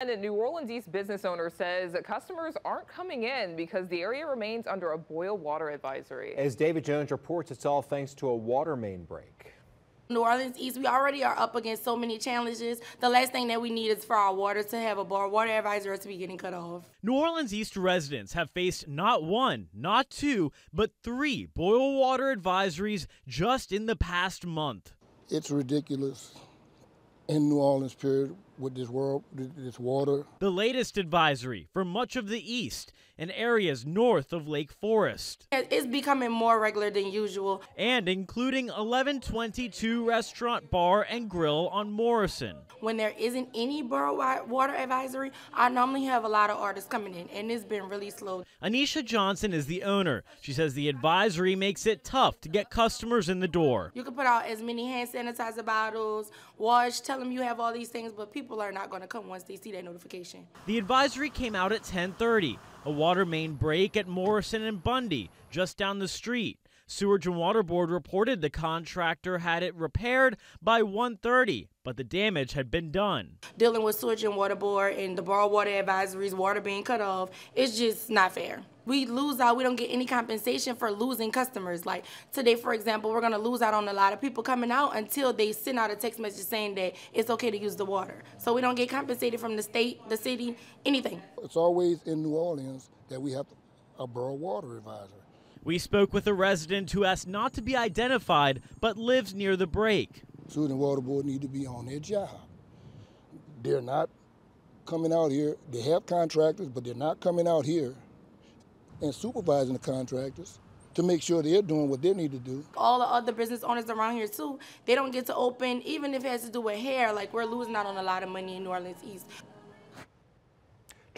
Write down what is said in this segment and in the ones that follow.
And a New Orleans East business owner says customers aren't coming in because the area remains under a boil water advisory. As David Jones reports, it's all thanks to a water main break. New Orleans East, we already are up against so many challenges. The last thing that we need is for our water to have a boil water advisory to be getting cut off. New Orleans East residents have faced not one, not two, but three boil water advisories just in the past month. It's ridiculous in New Orleans, period, with this world, this water. The latest advisory for much of the east and areas north of Lake Forest. It's becoming more regular than usual. And including 1122 Restaurant Bar and Grill on Morrison. When there isn't any boil water advisory, I normally have a lot of artists coming in, and it's been really slow. Anisha Johnson is the owner. She says the advisory makes it tough to get customers in the door. You can put out as many hand sanitizer bottles, wash, tell them you have all these things, but people are not going to come once they see that notification. The advisory came out at 1030 a water main break at Morrison and Bundy, just down the street. Sewage and Water Board reported the contractor had it repaired by 1:30, but the damage had been done. Dealing with Sewage and Water Board and the boil water advisories, water being cut off, it's just not fair. We lose out, we don't get any compensation for losing customers. Like today, for example, we're gonna lose out on a lot of people coming out until they send out a text message saying that it's okay to use the water. So we don't get compensated from the state, the city, anything. It's always in New Orleans that we have a boil water advisor. We spoke with a resident who asked not to be identified but lives near the break. Food and Water Board need to be on their job. They're not coming out here. They have contractors, but they're not coming out here and supervising the contractors to make sure they're doing what they need to do. All the other business owners around here too, they don't get to open, even if it has to do with hair, like we're losing out on a lot of money in New Orleans East.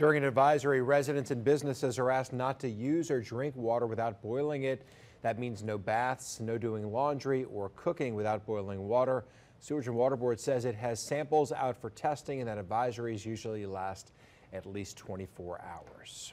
During an advisory, residents and businesses are asked not to use or drink water without boiling it. That means no baths, no doing laundry or cooking without boiling water. Sewage and Water Board says it has samples out for testing and that advisories usually last at least 24 hours.